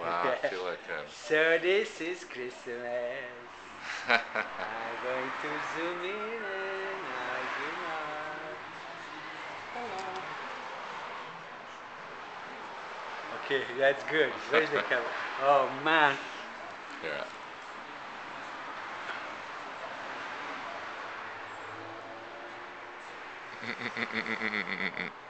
feel like um, So this is Christmas. I'm going to zoom in and I zoom out. Hello. Okay, that's good. Where's the camera? Oh man. yeah.